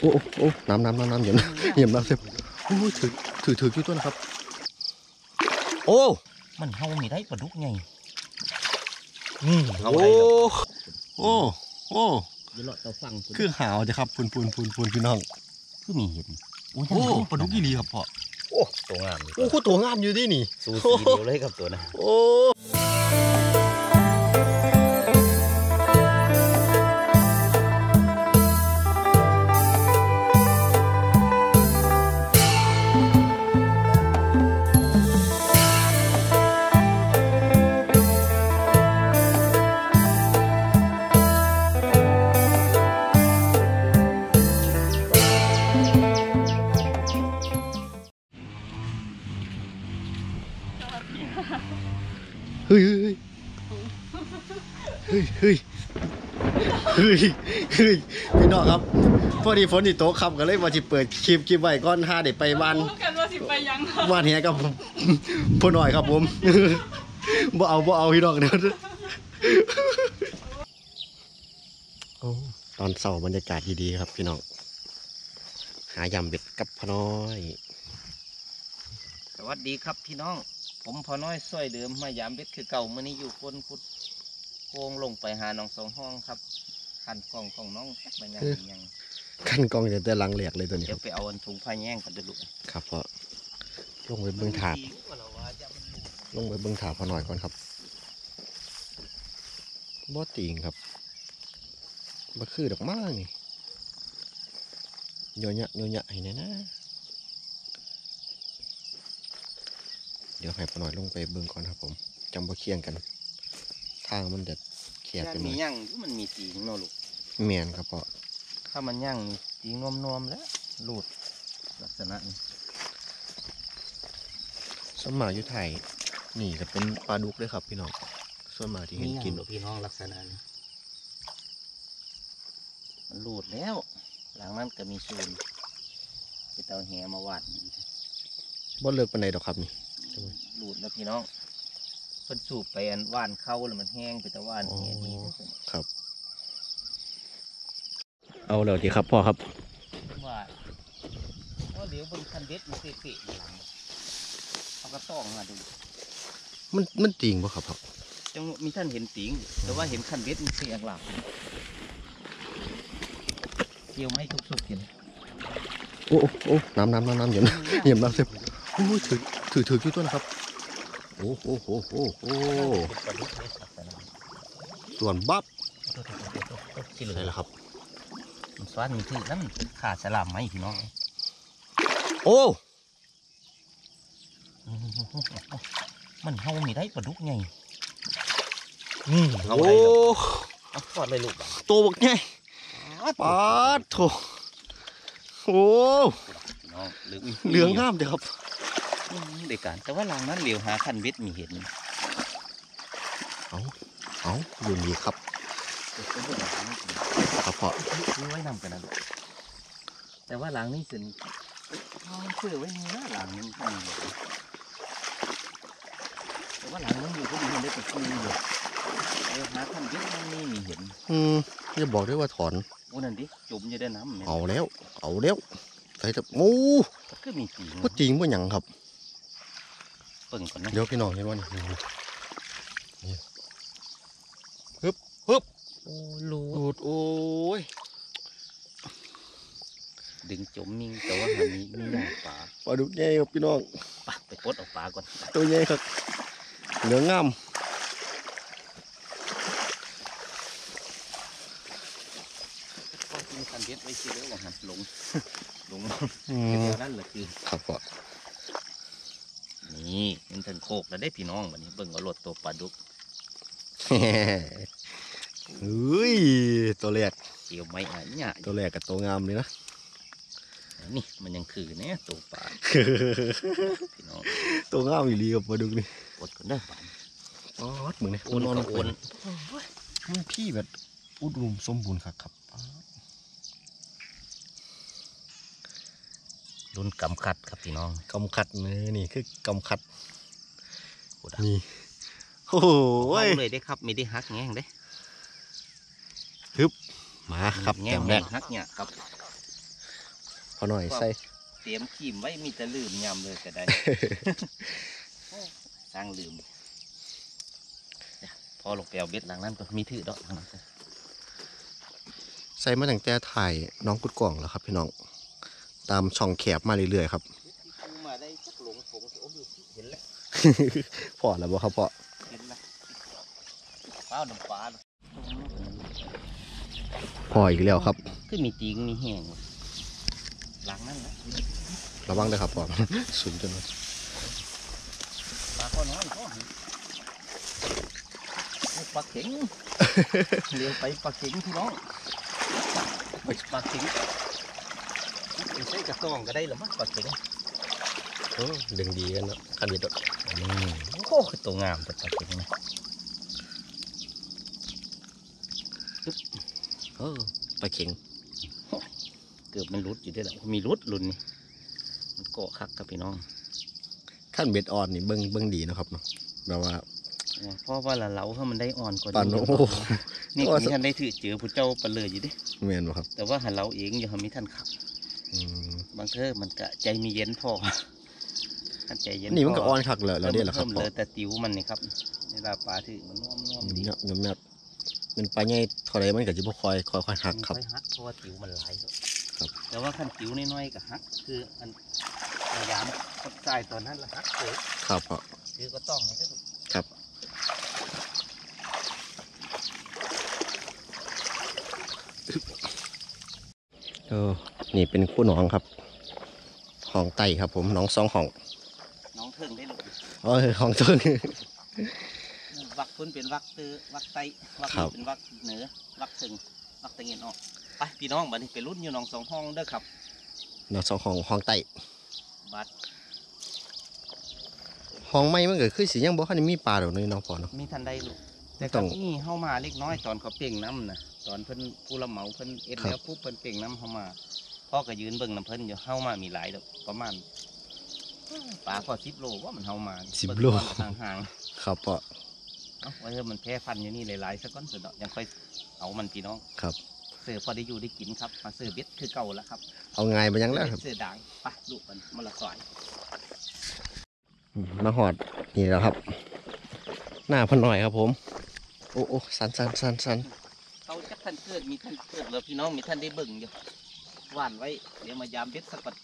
โอ้โอ้โอ้น้ำน้ำน้ำน้ำเหยียบน้ำเหยียบน้ำเต็มโอ้ยถือถือถืออยู่ตัวนะครับ โอ้มันเฮามีได้ปลาดุกไงนี่โอ้โอ้โอ้เดี๋ยวเราเตาฟังคือหาวจะครับพูนพูนพูนพูนพี่น้องคือมีเห็นโอ้โอ้ปลาดุกอีหลีครับพ่อโอ้ตัวงามเลยโอ้โคตรตัวงามอยู่ที่นี่ สูสีเดียวเลยกับตัวนะโอ้ เฮ้ยเฮ้ยเฮ้ยเฮ้ยเฮ้ยเฮ้ยพี่น้องครับ พอดีฝนที่ตกครับก็เลยว่าจะเปิดคลิปคลิปไว้ก่อนห้าเด็ไปบ้านรู้กันว่าสิไปยังบ้านเฮียกับผมพ่อหน่อยครับผมบ่เอาบ่เอาพี่น้องเดี๋ยวโอ้ตอนเสาร์บรรยากาศดีๆครับพี่น้อง หายำเบ็ดกับพ่อน้อย สวัสดีครับพี่น้อง ผมพอน้อยซอยเดิมมายามเบ็ดคือเก่ามื่อนี้อยู่คนพุดโค้งลงไปหาน้องสองห้องครับขันกล่องของน้องแอ๊กมันยังยังขั้นกล้องจะแต่หลังแหลกเลยตัวนี้เดี๋คยรัวบไปเอาอันถุงผ้าแย่งกันเดือดครับเพราะลงไปเบิ้งถาดลงไปเบิ้งถาดพ่อหน่อยก่อนครับบ่ติงครับบ่คือดอกไม้นี่โย nh ะโย nh ะให้แน่นะ เดี๋ยวให้พ่อหน่อยลงไปเบิ้งก่อนครับผมจำบ่เคียงกัน ทางมันจะเขียดไปหน่มีอยย่างอยู่มันมีตีงเนาะลูก เมียนครับพ่อถ้ามันย่างมีตีงนวมๆแล้วลูดลักษณะนี้สวนหมากอยู่ไทยนี่ก็เป็นปลาดุกเลยครับพี่น้องส่วนหมากที่เห็นกินมีหยังพี่น้องลักษณะนี้มันลูดแล้ว หลังนั้นก็มีซูนไปเตาแหมาวาดบ่เลิกปานใดดอกครับนี่ หลุดแล้วพี่น้องเพิ่นสูบไปอันว่านเข้าแล้วมันแห้งไปแต่ว่านแห้งนี่ครับ เอาแล้วดีครับพ่อครับว่าว่าเดี๋ยวเบิ่งคันเด็ดมันเปะๆอยู่หลังเอากระต้องมาดูมันมันจริงป่ะครับพ่อจังมีท่านเห็นติงแต่ว่าเห็นคันเด็ดมันเสียงหลังเกี่ยวไม่ทุกๆเห็นโอ้โอ้โอ้น้ำน้ำน้ำน้ำเหยียบน้ำเหยียบน้ำเต็มโอ้ยถือ ถือถืออยู่ตัวนะครับ โอ้โอ้โอ้โอ้โอ้ส่วนบับที่เหลืใช่อแล้วครับมันสวานมีที่แล้วมันขาดสลามไหมพี่น้อง โอ้มันเฮามีได้ปลาดุกไงนี่เฮาโอ้ได้ดอกเอาทอดเลยลูกอะตัวบักไงปาดโถโอ้พี่น้องเหลืองเหลืองงามเดียวครับ เด็กกันแต่ว่าหลังนั้นเหลียวหาคันเบ็ดมีเห็นเอาเอาอยู่นี่ครับครับพ่อซื้อไว้นำกันนะลูกแต่ว่าหลังนี้สินเอาเสื้อไว้นี่นะหลังนี้ท่านเลยแต่ว่าหลังนั้นอยู่ก็มีเห็นได้แต่ซื้ออยู่เออหาคันเบ็ดมันนี่มีเห็น อืมอย่าบอกด้วยว่าถอนโอ้นั่นดิจุ่มอยู่ได้น้ำแม่นเอาแล้ว เอาแล้วใส่แต่โอ้ก็มีปีงก็จริงว่าหยังครับ เปิ่งก่อนนะเดี๋ยวพี่น้องเห็นว่านี่นี่นี่ฮึบฮึบโอ้ลูดูดโอ้ยดึงจมมิงแต่ว่าหามีมีหน้าปลาปลาดุกใหญ่ครับพี่น้องปะไปปลดเอาปลาก่อนตัวใหญ่ครับเหลืองงามก็มีคันเบ็ดไว้ซื้อแล้วว่าหันลงลงอืเดี๋มยวนั้นแหละคือครับพ่อ นี่มันถึงโคกแล้วได้พี่น้องวันนี้เบิ่งเอารถตัวปลาดุกเฮ้ยตัวแรกเกี่ยวไม่อะเนี่ยตัวแรกกับตัวงามเลยนะนี่มันยังคือเนี่ยตัวปลาพี่น้องตัวงามอีหลีกับปลาดุกนี่กดกันได้ปลาอ๋อมึงเนี่ยโอนนอนก็ลงโอไปนมันพี่แบบอุดมสมบูรณ์ครับครับ รุ่นกำคัดครับพี่น้องกำคัดเนื้อนี่คือกำคัดโอ้ดะนี่โอ้โหเอาเลยได้ครับไม่ได้ฮักแง่งเด้มาครับแง่แต้งมแรกฮักเนี่ยครับพอหน่อยใส่เตรียมขีมไว้มีแต่ลืมยำเลยก็ได้สร้างลืมเดี๋ยวพอลงไปเอาเบ็ดหลังนั้นก็มีถือดอกหลังนั้นก็ใส่มาตั้งแต่ถ่ายน้องกุดกล่องแล้วครับพี่น้อง ตามช่องแคบมาเรื่อยๆครับกูมาได้จักหลงผงโอ้ยเห็นแล้วพอแล้วบ่ครับพ่อเห็นแล้วเป้าน้ำปลาเลยพออีกแล้วครับคือมีจริงมีแห้งว่ะหลังนั่นแหละระวังด้วยครับพ่อสูงจนหมดปลาข้อน้อยก็เห็นโอ้ปลาเข็งเลี้ยวไปปลาเข็งพี่น้องไปปลาเข็ง ไปใส่กระต้องก็ได้หรือมั้งปลาเข็งโอ้ดึงดีกันเนาะคันเบ็ดดอกอืมโอ้โหตัวงามแต่ปลาเข็งนะเออปลาเข็งเกือบมันรุดอยู่ด้วยแหละมีรุดรุนนี่มันเกาะคักกับพี่น้องขั้นเบ็ดอ่อนนี่เบิ้งเบิ้งดีเนาะครับเนาะแบบว่าเพราะว่าละเหลาถ้ามันได้อ่อนกว่าปานนี้โอ้โหนี่โอ้คุณท่านได้ถือเจอผู้เจ้าปลาเลยอยู่เดิแม่นบ่ครับ แต่ว่าหันเราเองอย่าให้มีท่านขับอืม บางเทอมันก็ใจมีเย็นพอท่านใจเย็นนี่มันก็พอ่อนคักเลยแล้วเด้เหรอครับเพิ่มพ่อเลยแต่ติวมันนี่ครับเวลาปลาถือมันน่วมน่วมดีเนาะเนาะเป็นปลาใหญ่เท่าไรมันก็จะบ่คอยคอยคอยหักมันครับค่อยฮักเพราะว่าติวมันหลายแล้วครับ แต่ว่าขั้นติวน้อยๆก็ฮัก คืออันพยายามกดใจตอนนั้นละฮักเลยครับพ่อคือก็ต้องให้ได้ดูครับเออ นี่เป็นคู่หนองครับห้องไต่ครับผมหน้องสองห้องน้องเทิงได้ลูกเออห้องตึงวักพื้นเป็นวักตือวักไตวักครันี้บเป็นวักเหนือวักถึงวักตะเงียนออกไปพี่น้องบัดนี้ไปรุ่นอยู่หน้องสองห้องเด้อครับหน้องสองห้องห้องไต่บัดห้องไม่มันก็คือสิยังบ่คันได้มีปลาดอกเน้อยน้องพ่อเนาะ มีทันใดลูกแต่ต้ก็องมีเข้ามาเล็กน้อยตอนเขาเปล่งน้ำนะตอนเพิ่นผู้รับเหมาเพิ่นเอ็ดครับ แล้วปุ๊บเพิ่นเปล่งน้ำเข้ามา พ่อก็ยืนเบิ่งน้ำเพิ่นอยู่เข้ามามีหลายดอกประมาณปลาพอสิบโลว่ามันเข้ามาสิบเบิ่งโลก่อนห่างครับพ่อๆเอ้าไว้เถอะมันแพ้พันธุ์อยู่นี่หลายๆสักก้อนสุดดอกยังค่อยเอามันพี่น้องครับเสือพอได้อยู่ได้กินครับมาเสือเบ็ดคือเก่าแล้วครับเอาง่ายไปยังแล้วครับเสือด่างไปลูกมันมาละสอยอืมมาหอดนี่แล้วครับ หน้าพอหน่อยครับผม โอ้โอ้สันสันสันสันเขาจักท่านเกิดมีท่านเกิดแล้วพี่น้องมีท่านได้เบิ่งอยู่ห ว่านไว้ เดี๋ยวมายามเบ็ดสักปัด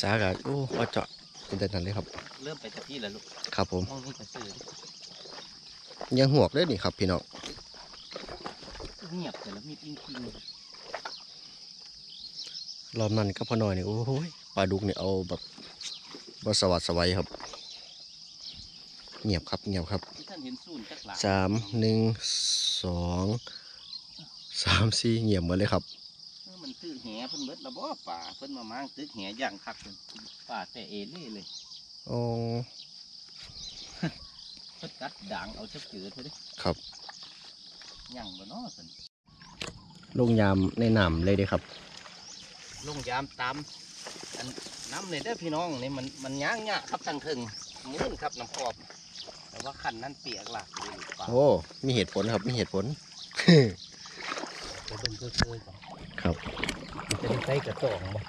สากะโอ้ว่าเจาะเป็นแต่นั้นเลยครับ เริ่มไปจากที่แล้วลูกครับผมห้องนี้จะซื้อดิยังหวกเลยนี่ครับพี่น้องเงียบแต่แล้วมีจริงจริงรอบนั้นก็พอหน่อยนี่โอ้โหยปลาดุกนี่เอาแบบว่าสวัสดสวัยครับ เงียบครับเงียบครับที่ท่านเห็นศูนย์จักหลาสามหนึ่งสองสามสี่เงียบหมดเลยครับ เออมันตื้อแหเพิ่นเบิดและบ่ป่าเพิ่นมาม้างตื้อแหอย่างคักเลยป่าแต่เอเล่เลยโอ้เพิ่นกัดด่างเอาเชือกเจือเท่าดิครับ ย่างบ่เนาะเพิ่นลงยามในน้ำเลยเด้ครับ ลงยามตามอันน้ำเลยเด้อพี่น้องนี่มันมันย่างยากครับทางถึงมื่นครับน้ำขอบ แต่ว่าขันนั้นเปียกหลักเลยป่าโอ้ มีเหตุผลครับ มีเหตุผลไปเบิ่งเคยๆก่อน ครับมันจะได้ใส่กระตองบ่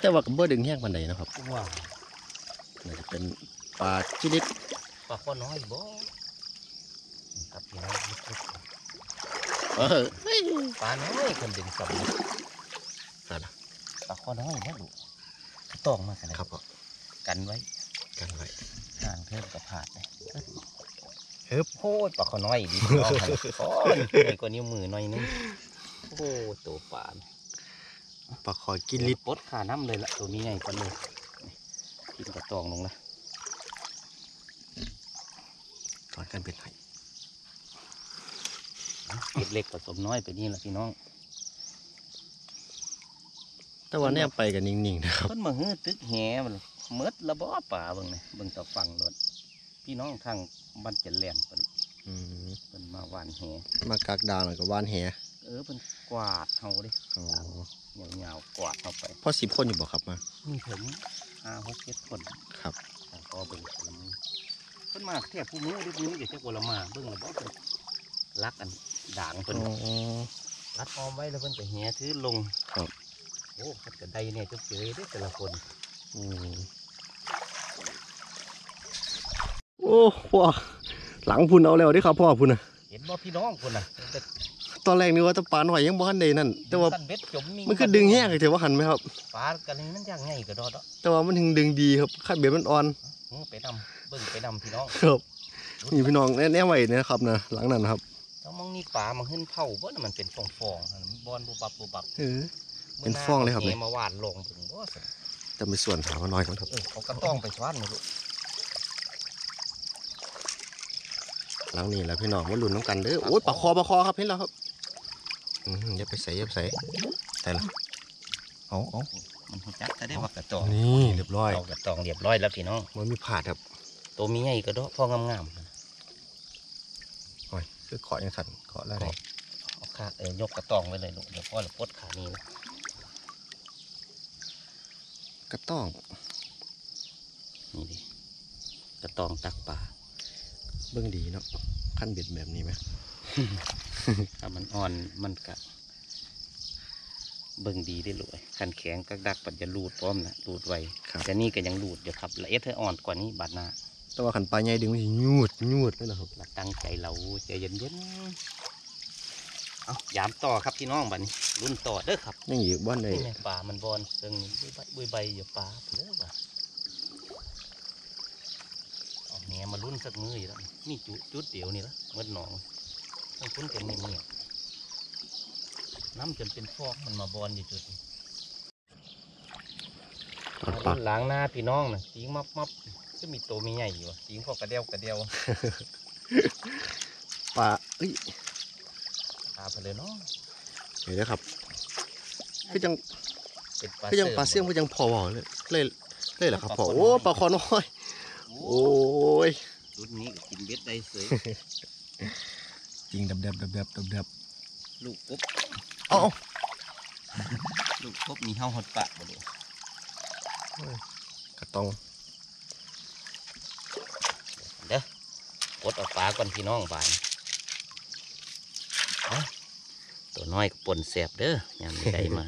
แต่ว่าก็บ่ดึงแห้งปานใดนะครับว้าวน่าจะเป็นปลาจิลิดปลาข้อน้อยบ่นี่ครับพี่น้องลึกเออๆปลาน้อยคนดึงสองนั่นล่ะปลาข้อน้อยนะลูกกระตองมากันครับพ่อกันไว้กันไว้ห่างเพิ่มกับผาดเลยฮึบโอ้ยปลาข้อน้อยดีพี่น้องหันคอนใหญ่กว่านิ้วมือหน่อยนึง โอ้ตัวปลาเนี่ยปลาคอยกินลิดปลดขาน้ำเลยละตัวนี้ใหญ่กว่าเลยกินกระตองลงละตอนกันเป็นไห้เก็บเล็กผสมน้อยไปนี่ละพี่น้อง แต่ว่าแนบไปกันนิ่งๆนะครับเพิ่นมาฮื้อตึกแหมันเมดละบ่ป่าเบิ่งนี่เบิ่งต่อฟังรถพี่น้องทางบ้านเจริญเพิ่นอืมเพิ่นมาหวานแหมากักดาวหน่อยกับว่านแห เออเพิ่นกวาดเฮาเดิอ๋อยาวๆกวาดเฮาไปพอสิบคนอยู่บ่ครับมามีถึงห้าหกเจ็ดคนครับทางก็เบิ่งแต่ละมือเพิ่นมาแทบผู้มือเด้วยมือเดี๋ยวจะกว่าละมาเบิ่งละบ่เพิ่นลักอันด่างอ๋เพิ่นอรัดออมไว้แล้วเพิ่นก็แหถือลงครับโอ้มันก็ได้เนี่ยจะเจอได้อแต่ละคนอืมโอ้พ่อหลังพุ่นเอาแล้วเดิครับพ่อพุ่นน่ะเห็นบ่พี่น้องคนน่ะแต่ตอนแรกนึกว่าแตะปลาหน่อยยังบ่ทันได้นั่นแต่ว่าคันเบ็ดจมมันคือดึงแห้งแต่ว่าหันไหมครับปลากันนี่มันยังไงก็ดอดอกแต่ว่ามันถึงดึงดีครับคาดเบ็ดมันอ่อนอื้อไปนำเบิ่งไปนำพี่น้องครับนี่พี่น้องแน่ๆไว้เนยนะครับนะหลังนั้นนะครับถ้ามองนี่ปลามันขึ้นเผาบ่น่ะมันเป็นฟองๆอันนั้นมันบอนบุบับบุบับเออเป็นฟองเลยครับเนี่เนี่ยมาหวานลงถึงบ่สิจะมีส่วนหามาน้อยก่อนครับเออเขาก็ต้องไปสวานนะลูกหลังนี้แหล้วพี่น้องมาลุ้นน้ำกันเด้อโอ้ยปลาคอปลาคอครับเห็นแล้วครับอืมอ ย่าไปใส่อย่าไปใส่ใส่ละเอาเอามันรู้จักจะได้ว่ากระตองนี่เรียบร้อยเอากระตองเรียบร้อยแล้วพี่น้องมันมีผาดครับ ตัวมีใหญ่ก็ดอกพองามๆนะโอ้ยคือเกาะยังสั่นเกาะแล้วไงเอาขาเออยกกระตองไว้เลยลูกเดี๋ยวพ่อจะพดขานี้นะกระต้องนี่ดิกระตองตักปลาเบื้องดีเนาะขั้นเบ็ดแบบนี้ไหม ถ้ามันอ่อนมันกะเบิ่งดีได้เลยคันแข็งกักดักปัดจะรูดพร้อมนะรูดไวครับแต่นี่ก็ยังรูดอยู่ครับละเอียดเธออ่อนกว่านี้บาดหน้าแต่ว่าขันปลาใหญ่ดึงมันสิยูดยูดเลยนะครับเราตั้งใจเราใจเย็นๆเอายามต่อครับพี่น้องบัดนี้รุ่นต่อเด้อครับยังอยู่บ้านในนี่แม่ปลามันบอนเซิงนี่บุยใบบุยใบอยู่ปลาเด้อว่ะเอาแหนมารุ่นสักมืออยู่แล้วนี่จุดจุดเดียวนี่ละเมื่อหนอง ต้องคุ้นกันเงียบๆน้ำจนเป็นฟอกมันมาบอนอยู่จุดนี้ตอนปลาล้างหน้าพี่น้องนะจิงมับมับก็มีตัวมีใหญ่อยู่อะจิงพอกระเดียวกระเดียวปลาเอ้ยปลาไปเลยเนาะเห็นไหมครับคือยังเป็นปลาคือยังปลาเสี่ยงมคือยังพอบอกเลยเลยเลยเหรอครับปลาพอคอน้อยโอ้ปลาคอน้อยโอ้โอ้ยรุ่นนี้ก็กินเบ็ดได้เสย จริงดับดับดับดับดับดับลูกกบเอาเอาลูกกบมีเห่าหดปะบ่ดูกระตองเด้อปลดเอาปลาก่อนพี่น้องบานเอาตัวน้อยก็ปนแสบเด้อยามไม่ได้มา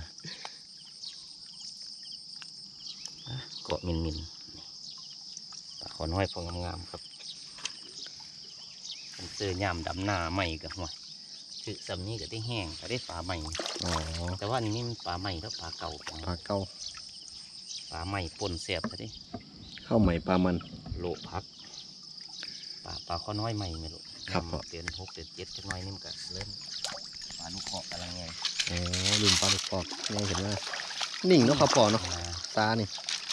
อะเกาะมินมินนี่ปลาขอน้อยพองามๆครับผม เจอยามดำหน้าใหม่กับหัวคือสำนี้ก็ได้แห้งก็ได้ปลาใหม่อ๋อแต่ว่านี่มันปลาใหม่แล้วปลาเก่าปลาเก้าปลาใหม่ปนแสบซะดิข้าวใหม่ปลามันโลพักปลาปลาข้อน้อยใหม่ไม่รู้ครับพ่อเดือนหกเดือนเจ็ดจังหน่อยนี่มันก็เริ่มปลาลูกเกาะกำลังไงอ๋อลืมปลาลูกปอกยังเห็นว่านิ่งเนาะครับพอเนาะมาตานี่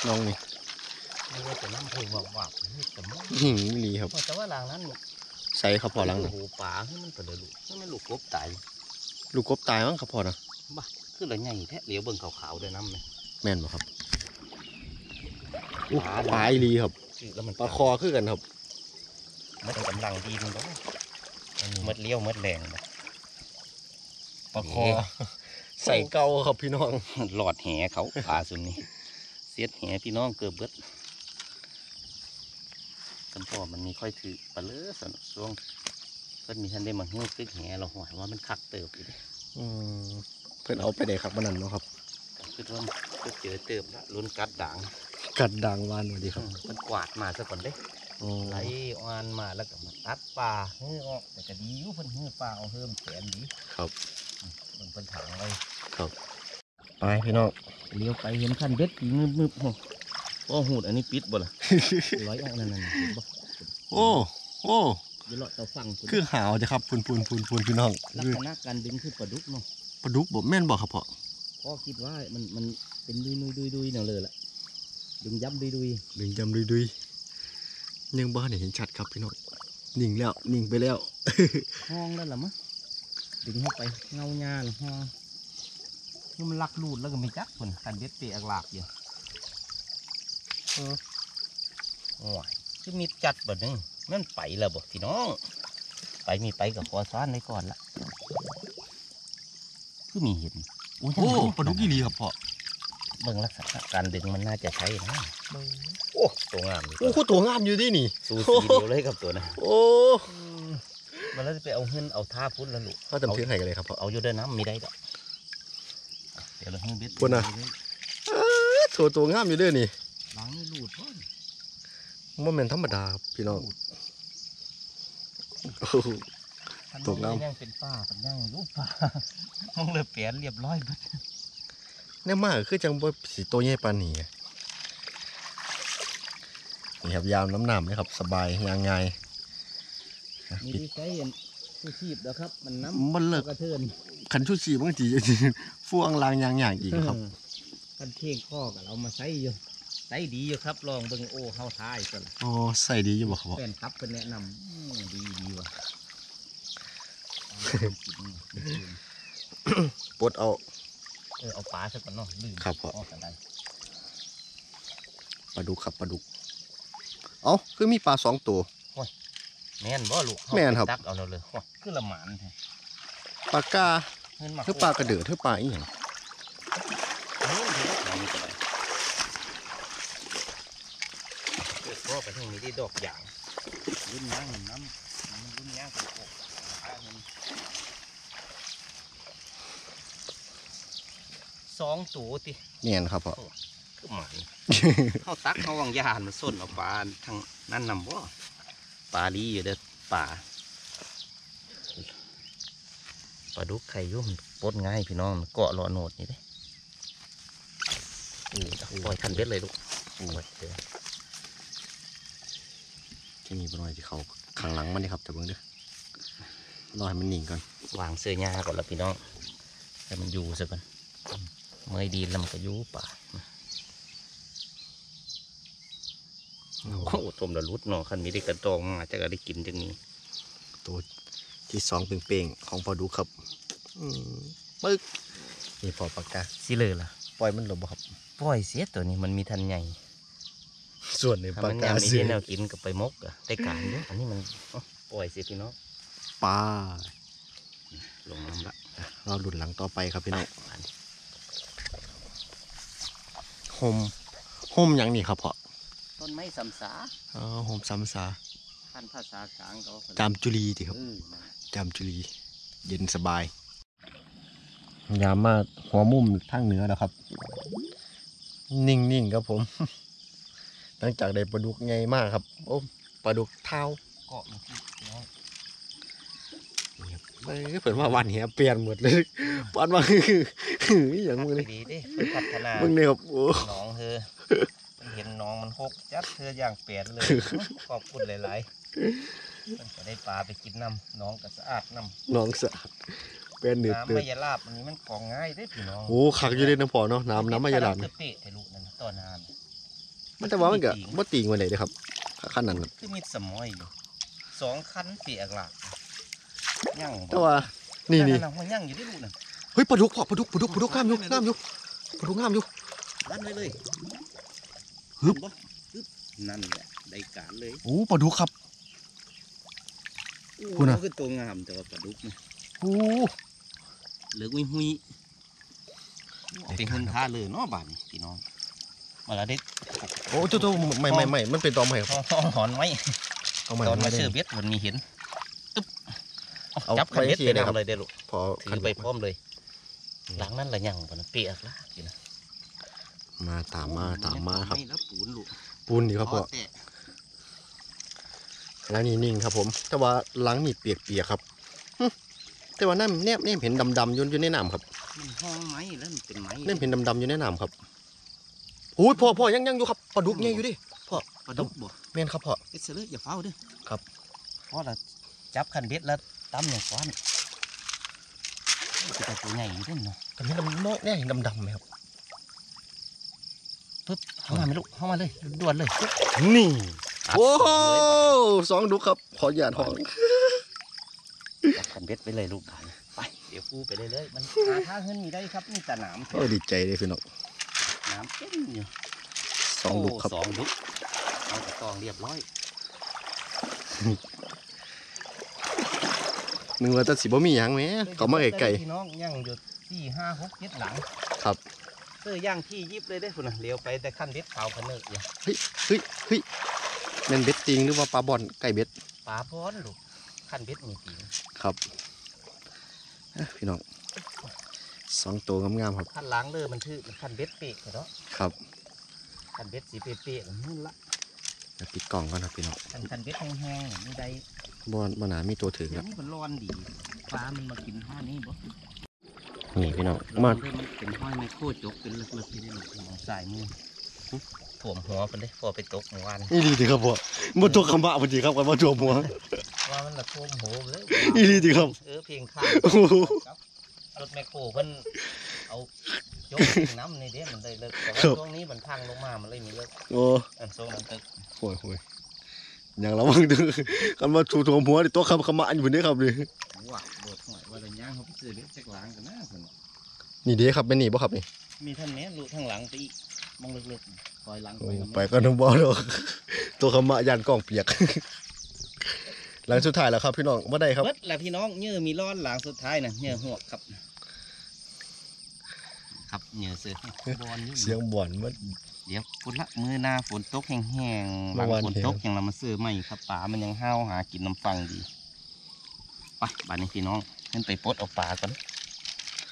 น้องนี่ไม่ว่าจะน้ำเพิ่งว่าว่านี่แต่มันหิ่งอีหลีครับแต่ว่าหลังนั้นนี่ ใส่ครับพอหลังโอ้นั้นโหปลาให้มันเปลือลูกให้มันลูกกบตายลูกกบตายมั้งครับพอนะบ้าคืออะไรใหญ่แท้เหลียวเบิ่งขาวๆด้วยน้ำไหมแม่นบ่ครับอู้ปลาปลาอีหลีครับชื่อแล้วมันปลาคอคือกันครับมันกำลังดีมันแล้วมดเลี้ยวมดแรงนะปลาคอ ใส่เกาครับพี่น้องหลอดแหเขาปลาสุนนี่เสียดแหพี่น้องเกือบเบิด กันพ่อมันมีค่อยถือปลาเลือสนช่วงเพิ่นมีท่านได้มาเฮือกตึกแหเราหวายว่ามันคักเติบอยู่เด้อืมเพื่อนเอาไปได้ครับมันนั่นเนาะครับก็คือว่าก็เจอเติบละลุ้นกัดด่างกัดด่างวานสวัสดีครับมันกวาดมาซะก่อนเด้อ๋อไหลอานมาแล้วก็มาตัดปลาเฮือออกแต่ก็ดีอยู่เพิ่นเฮือปลาเอาเพิ่มแขนดีครับเบิ่งเพิ่นถังไว้ครับไปพี่น้องเลี้ยวไปเห็นคันเบ็ดปีงึบมึบ โอ้โอ้หูดอันนี้ปิดบ่ล่ะร้อยออกนั่นน่ะเห็นบ่โอ้โอ้อยี่เลาะเตาฟังพุ่นคือหาวจะครับพูนพูนพูนพูนพี่น้องลักคือษณะการดึงคือปลาดุกเนาะปลาดุกบ่แม่นบ่ครับพ่อพ่อคิดว่ามันมันเป็นดุยดุยดุยดุยเนี่ยเลยล่ะดึงยับดุยดุยดึงจำดุยดุยยังบ้านเห็นชัดครับพี่น้องนิ่งแล้วนิ่งไปแล้วห้องแล้วล่ะมะดึงเข้าไปเงาหญ้าหรือห้องนี่มันลักลูดแล้วก็มีจักคนคันเบ็ดเปะอักหลากอยู่ เออโอ้ยคือมีจัดบ่นึงมันไปแล้วบ่พี่น้อง ไปมีไปกับขอซ้อนไว้ก่อนละคือมีเห็นโอ้ยโอ้ยังมีปลาดุกอีหลีครับพ่อเบิ่งลักษณะการดึงมันน่าจะใช่นะโอ้ตัวงามดีโอ้โหตัวงามอยู่ดินี่สูสีเดียวเลยกับตัวนะโอ้มันแล้วจะไปเอาเงินเอาท่าพุ่นแล้วลูกเขาจำเสียงไห้กันเลยครับพ่อเอาอยู่ด้วยน้ำมีได้ดอกไปดี๋ยวเราให้เบ็ดพูดนะเอ้อโถตัวงามอยู่เด้อนี่ หลังนี่หลุดพ่อนบ่แม่นธรรมดาครับพี่น้องโอ้โห ตกน้ำ ยังเป็นป้าเป็นยังรูปป้ามองเลยเปลี่ยนเรียบร้อยเบิดแน่มากคือจังบ่สิตัวใหญ่ปานนี้อะนี่ครับยามน้ำน้ำเลยครับ สบายยางไงายมีปิดที่ใช้ผู้ชีพแล้วครับ มันน้มันเลิกำกระเทือนขันชุดสีบางที ฟ่วงลางยางอย่างอีกครับ กันเข่งข้อกับเรามาใส่อยู่ ใส่ดีอยู่ครับลองเบิ่งโอ้เข้าท้ายก่อนอ๋อใส่ดีอยู่บ่ครับพ่อแฟนครับเป็นแนะนำอืมดีดีว่ะปลดเอา เออเอาปลาซะก่อนเนาะลืมครับพ่อ ออกกันได้ปลาดุกครับปลาดุก เอ้าคือมีปลาสองตัว แม่นบ่ลูกแม่นครับ ตักเอาเราเลยโอ้ยคือละหมานแท้ปลากาเงินมาคือปลากระเดือคือปลาอีหยัง โอ้ยเดี๋ยวเรามีก็ได้เกิดพ่อไปทางนี้ได้ดอกอย่างรุ่นย่างน้ำมันรุ่นย่างเป็นโกปลาเงินสองตัวติเนียนครับพ่อคือหมายเขาตักเขาวางยานมาส้นเอาปลาทางนั่นนำว่าปลาดีอยู่เด้อปลาปลาดุกไข่ยุ่มปลดง่ายพี่น้องเกาะรอโหนดนี่เด้อือปล่อยคันเบ็ดเลยลูกโอ้ยเดี๋ย ที่นี่ปลาหน่อยที่เขาข้างหลังมันนี่ครับแต่เบิ่งเด้อรอให้มันนิ่งก่อนวางเสื้อยาก่อนละพี่น้องให้มันอยู่ซะก่อนเมื่อยดีแล้วมันก็อยู่ป่าโอ้โหทมละรุดเนาะคันนี้ได้กระตองมาจะก็ได้กินจังนี้ตัวที่สองเป่งๆของปลาดุกครับอืมปึ๊กนี่พอปลากาสิเลยล่ะ ปล่อยมันหลบบ่ครับ ปล่อยเสียตัวนี้มันมีทันใหญ่ ส่วนในถ้าปลามันกายังมีเสือที่แนวกินกับไปมกอะได้การอยู่อันนี้มันเอ้าปล่อยเสียพี่น้องปลาลงน้ำละเราหลุดหลังต่อไปครับพี่น้องอันนี้โฮมโฮมหยังนี่ครับพ่อต้นไม้สัมสาอ๋อโฮมซ้ำซาพันภาษากลางเขาจามจุลีติครับเออนั่นจามจุลี เย็นสบายยามมาหัวมุมทางเหนือแล้วครับ นิ่งๆครับผม หลังจากได้ปลาดุกใหญ่มากครับ โอ้ปลาดุกเท้าเกาะมันที่พี่น้องเอ้ยเปิดมาวันเหี้ยเปลี่ยนหมดเลยวันมาฮือฮืออย่างมึงเลยดีๆดิเพิ่นพัฒนามึงเนี่ยครับโอ้น้องเธอมันเห็นน้องมันหกจัดเธออย่างเปลี่ยนเลยขอบคุณหลายๆมันจะได้ปลาไปกินน้ำน้องก็สะอาดน้ำน้องสะอาดเป็นเนือน้ำเตือไม่ยาลาบอันนี้มันของง่ายได้อพี่น้องโอ้ขักอยู่เลยน้ำพอเนาะน้ำน้ำไม่ยาหลานเเปะทะลุนั่นน่ะต้นน้ำ มันแต่ว่ามันก็บ่ติงวันไหนเด้อครับขั้นนั้นน่ะคือมีสมอยอยู่สองคันเปียกหลักย่างบ่แต่ว่านี่นี่ะมันย่างอยู่ที่ลูกน่ะเฮ้ยปลาดุกพ่อปลาดุกปลาดุกปลาดุกงามอยู่งามอยู่ปลาดุกงามอยู่ดันไว้เลยฮึบบ่ฮึบนั่นแหละได้การเลยโอ้ปลาดุกครับพูดน่ะโอ้คือตัวงามแต่ว่าปลาดุกนี่โอ้เหลือกหุยหุยเอาเป็นคนท่าเลยเนาะบาดนี้พี่น้อง มาแล้วได้โอ้ตัวตัวไม่ไม่ไม่มันเป็นตอใหม่ครับห้องหอนไว้ตอใหม่ตอนไม่มาได้เชื่อเบ็ดมันมีเห็นตึ๊บเอาเอาจับคันเบ็ดไปที่ไปไหนครับนำเลยเด้อลูกพอถือไปพร้อมเลย หลังนั้นละยังปะนะเปียกละพี่นะมาตามมาตามมาครับไม่แล้วปูนลูกปูนดีครับพ่อแต่หลังนี้นิ่งครับผม แต่ว่าหลังนี่เปียกๆครับหึแต่ว่านั่นแนบแนบเห็นดำๆอยู่อยู่ในน้ำครับมันห้องไม้แล้วมันเป็นไม้แนบเห็นดำๆอยู่ในน้ำครับโอ้ยพ่อพ่อยังยังอยู่ครับปลาดุกเนี่ยอยู่ดิปลาดุกบ่แม่นครับพ่อเอ็ดเสืออย่าเฝ้าเด้อครับเพราะเราจับคันเบ็ดแล้วตั้มอย่างก้อนเป็นตัวใหญ่อยู่เด้อเนาะแต่เห็นดำเนาะเนี่ยเห็นดำๆไหมครับปึ๊บเข้ามาไหมลูกเข้ามาเลยด่วนเลยนี่ตัดโอ้โหเลยสองดุกครับ ขออย่าทองจับคันเบ็ดไปเลยลูกไปไปเดี๋ยวฟูไปเรื่อยๆมันหาท่าเงินมีได้ครับมีแต่หนามโอ้ดีใจเลยพี่น้องห นามเต็มอยู่สองดุกครับโสองดุกเอากระตองเรียบร้อยนึกว่าแต่สิบ่มีหยังแหมเขามาไกลพี่น้องย่างอยู่ที่ห้าหกเจ็ดหลังๆครับเสื้อย่างที่ยิบเลยได้อคุณนะเลี้ยวไปแต่ขั้นเบ็ดขาวพะเนออยู่เฮ้ยเฮ้ยเฮ้ยแม่นเบ็ดติงหรือว่าปลาบอลไก่เบ็ด ปลาพ้อนลูกขั้นเบ็ดมีปีน ครับเอ้อพี่น้อง สองตัวงามๆครับขั้นล้างเลยมันคือขั้นเบ็ดเปะเนาะครับขั้นเบ็ดสีเปะๆนั่นละเดี๋ยวปิดกล่องก่อนครับพี่น้องขั้นขั้นเบ็ดแห้งๆนี่ได้บ่บ่หนามีตัวถึงเดี๋ยแล้ววนี้มันร้อนดีปลามันมากินห้อนี้บ่นี่พี่น้องมามามันเป็นห้อยไมโครจกเป็นเลิกๆที่นี่มันสายมือถ่วมหัวไปเลยพอไปตกเมื่อวานอีหลีติครับพ่อบ่ตัวคำบะพอดีครับกันบ่ตัวหัวว่ามันละท่วมหัวเลยอีหลีติครับเออเพียงข้าง โอ้โหครับรถแมคโครเพิ่นเอายกน้ำในเด้มันได้เลิกแต่ว่าช่วงนี้มันพังลงมามันเลยมีเลิกโอ้อันโซ่มันตึกโหยโหยอย่างระวังเด้อกันมาถูตัวหัวนี่ตัวคำคำบะอยู่นี่ครับนี่ว่าโดดหอยว่าจะย่างเขาไปซื้อเด็ดจักหลังกันนะเพิ่นนี่เด้ครับเป็นนี่บ่ครับนี่มีท่านแม่ลูกทางหลังไปอีกมองลึกๆคอยหลังโอ้ไปไปก็ต้องบ่ดอกตัวคำบะยันกล้องเปียกหลังสุดท้ายแล้วครับพี่น้องบ่ได้ครับเบิดแล้วพี่น้องเนื้อมีร้อนหลังสุดท้ายนะเนื้อหวกครับ ครับเนื้อเสือบอลเสียงบ่อนมัน เดี๋ยวฝนละมือหน้าฝนตกแห้งๆหลังเมื่อวานฝนตกอย่างเรามาซื้อใหม่ครับป่ามันยังห้าวหากินน้ำฟังดีไปบ้านนี้พี่น้องขึ้นไปปลดเอาปลาก่อน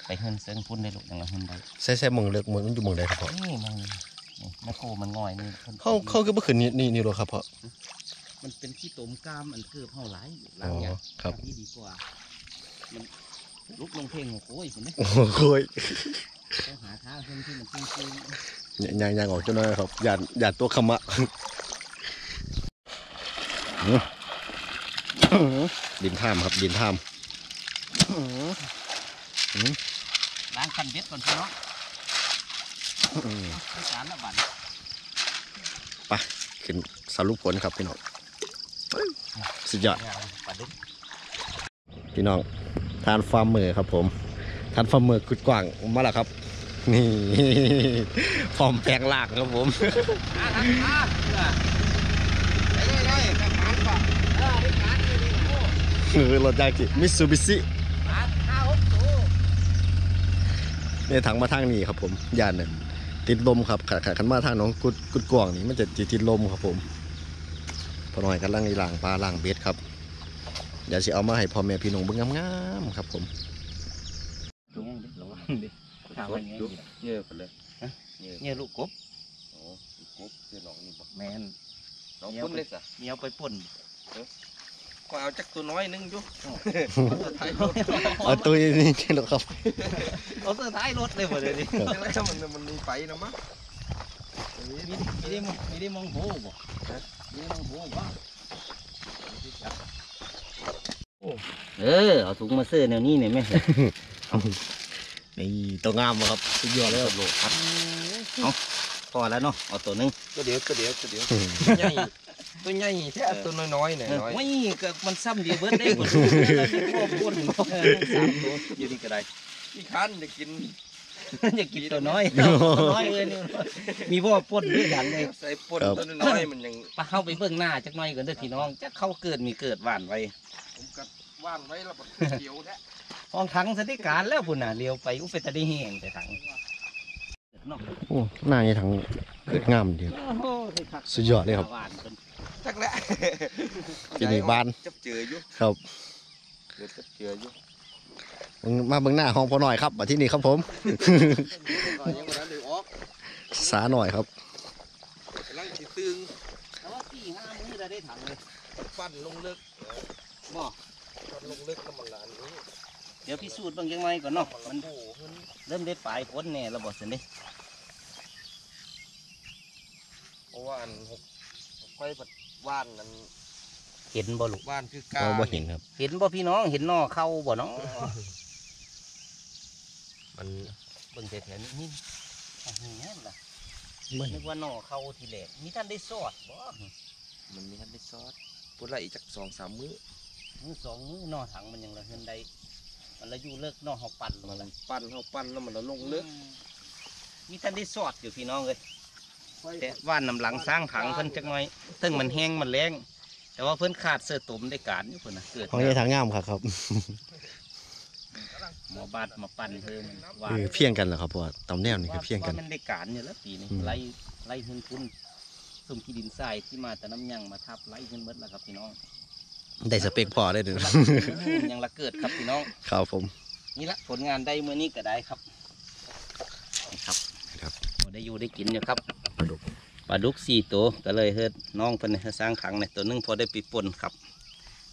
ไปเฮินเซิงพุ่นได้ลูกอย่างเราเฮินได้ใส่ๆหมองเลิกหมองมันอยู่หมองใดครับพ่อนี่มันนี่แมคโครมันง่อยนี่พิ่นเขาเขาคือบ่ขึ้นนี่นี่นี่หรอกครับพ่อมันเป็นที่ต้มกล้ามอันคือเท่าไหลายอยู่หลัอ๋งอเนี่ยครับอันนี้ดีกว่ามันลุกลงเพลงโอ้ยคนนี้โอ้โหย ต้องหาทางเพิ่นที่มันจริงยางยางออกจังหน่อยครับยานยานตัวคำบะดินท่ามครับดินท่ามๆล้างคันเบ็ดก่อนพี่น้องที่สารละบันไปขึ้นสรุปผลครับพี่น้องสุดยอดเนี่ยปลาดุกพี่น้องทานฟาร์มเมอร์ครับผมทานฟาร์มเมอร์กุดกว้างมาแล้วครับ นี่ฟอร์มแปลงลากครับผมอ่าทางอ่าเพื่อรก่อนเออได้การเลยนี่โอ้คือรถยางจิมิตซูบิชิการห้าหกตัวในถังมาทางนี้ครับผมยานเนี่ยติดลมครับขันขันมาทางน้องกุดกุดกวางนี่มันจะติดลมครับผมพอหน่อยกันล่างอีหลางปลาล่างเบ็ดครับเดี๋ยวสิเอามาให้พ่อแม่พี่น้องเบิ่งงามๆครับผม ตรงนี้ระวังดิ ทำมันไงเงี้ยไปเลยเนี่ยลูกกบโอ้กบเสื้อหนองนี่บอกแมนน้องคนเลยสะเมียวไปป่นก็เอาจักตัวน้อยนึงอยู่ตัวไทยรถเอาตัวนี้นี่หรอกครับเอาเสื้อท้ายรถเลยหมดเลยดิแล้วมันมันมีไฟนะมั้งมีดิมีได้มองมีได้มองโหบ่มีได้มองโหบ่เออเอาถุงมาเสื้อแนวนี้เนี่ยแม่ นี่ตัวงามบ่ครับสุดยอดเลยครับโลครับเอาพอแล้วเนาะเอาตัวหนึงตัวเดียวตัวเดียวตัวเดียวใหญ่ตัวใหญ่แท้ตัวน้อยๆหน่อยน้อยไม่ก็มันซ้ำเดียวเบิดได้หมดพ่อพูดเนาะสามตัวอยู่ดีก็ได้อีคันจะกินอย่ากินตัวน้อยตัวน้อยเลยนี่มีพ่อปนด้วยกันเลยใส่ปนตัวน้อยมันยังไปเข้าไปเบื้องหน้าจักหน่อยก่อนเด้อพี่น้องจะเข้าเกิดมีเกิดหวานไว้ผมกัดว่านไว้แล้วมันเขียวแท้ ห้องถังสติการแล้วพุ่นน่ะเลี้ยวไปอุปตะได้แห้งแต่ถังเนาะโอ้หน้านี่ทั้งเกิดงามดีโอ้โหได้คักสุดยอดเลยครับหวานเพิ่นจักแล้วปีนี้บ้านจับเจืออยู่ครับเดือดจับเจืออยู่มึงมาเบิ่งหน้าห้องพอหน่อยครับมาที่นี่ครับผมก่อนยังวันนั้นเดี๋ยวออกสาหน่อยครับกำลังสิตึงแต่ว่าสี่ห้ามื้อได้ถังเลยฟันลงลึกบ่ฟันลงลึกน้ำมันหลานนี้ เดี๋ยวพิสูจน์เบางยังไงก่อนเนาะมัมันนโผล่ขึ้นเริ่มได้ปลายพ้นแน่ระบบสินี่เพราะว่าอันหกค่อยผัดว่านนั้นเห็นบ่ลูกว่านคือกาเราบ่เห็นครับ เห็นบ่พี่น้องเห็นนอเข้าบ่เนาะมันเบิ่งแถวๆนี้นี่อะนี่แน่นล่ะไม่นึกว่านอเข้าทีแรกมีท่านได้สอดบ่มันมีทันได้ซอสพูดไรอีกจากสองสามมื้อมือสองมือนอถังมันยังละเฮือนใด มันละอยู่เลิกนอเฮาปั่นมัมานละปั้นเขาปั้นแล้วมันละลงลึกมีท่านได้สอดอยู่พี่น้องเลยแต่ว่านน้ำหลังสร้างถังเพิ่นจักหน่อยซึ่งมันแห้งมันแรงแต่ว่าเพิ่นขาดเสื้อตุ่มได้การอยู่เพิ่นน่ะเกิดห้องนี้ทางงามครับครับหมอบาดมาปั่นเพิ่มว่าคือเพียงกันเหรอครับเพราะว่าตำแนวนี่คือเพียงกันว่ามันได้การอยู่แล้วปีนี้อืมไล่ไล่ขึ้นพุ่นสุ่มที่ดินทรายที่มาแต่น้ำยังมาทับไล่ขึ้นเบิดแล้วครับพี่น้อง ได้สเปคพอได้เลยยังละเกิดครับพี่น้องครับผม นี่ละผลงานได้เมื่อนี้ก็ได้ครับได้อยู่ได้กินอยู่ครับปลาดุกปลาดุกสี่ตัวก็เลยเฮ็ดน้องเพิ่นให้สร้างขังในตัวหนึงพอได้ไปป่นครับ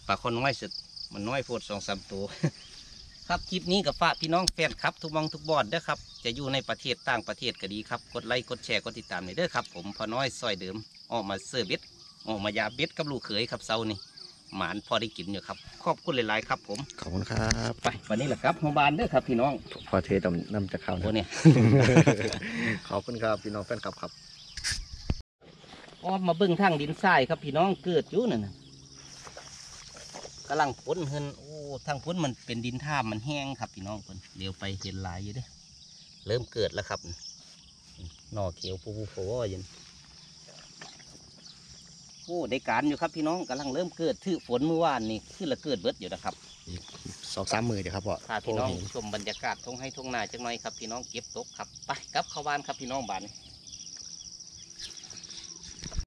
ปลาคนน้อยสุดมันน้อยโพดสองสามตัวครับคลิปนี้กับฝากพี่น้องแฟนครับ ทุกหมองทุกบอดเด้อครับ จะอยู่ในประเทศต่างประเทศก็ดีครับกดไลค์กดแชร์กดติดตามในเด้อครับ ผมพอน้อยซอยเดิมออกมาเสิร์ฟเบ็ดออกมายาเบ็ดกับลูกเขยครับเซานี่ หมานพอได้กินอยู่ครับ ขอบคุณหลาย ๆ ครับ ผม ขอบคุณครับไปวันนี้แหละครับโรงพยาบาลเด้อครับ พี่น้องพอเทตำน้ำจะเข้าโอ้นะเนี่ยขอบคุณครับพี่น้องแฟนคลับครับอ้อมมาเบิ่งทางดินทรายครับพี่น้องเกิดอยู่นั่นน่ะกำลังพ้นเฮินโอ้ทางพ้นมันเป็นดินท่ามมันแห้งครับพี่น้องเพิ่นเดี๋ยวไปเห็นหลายอยู่เด้เริ่มเกิดแล้วครับหน่อเขียวปูปูโฟอยันโอ้ได้การอยู่ครับพี่น้องกำลังเริ่มเกิดถือฝนเมื่อวานนี่คือละเกิดเบิดอยู่นะครับสองสามมือเดี๋ยวครับพ่อพาพี่น้องโเห็ชมบรรยากาศทงให้ทงนาจังหน่อยครับพี่น้องเก็บตกครับไปกลับเข้าบ้านครับพี่น้องบ้านนี่